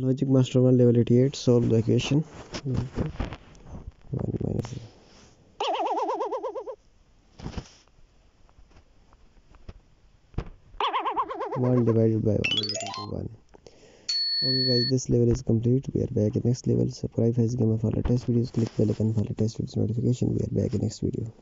Logic Master 1 level 88 solve the equation. 1 minus 1 divided by 1 okay guys this level is complete. We are back in next level. Subscribe Fazie Gamer for latest videos. Click bell icon for latest videos notification. We are back in next video.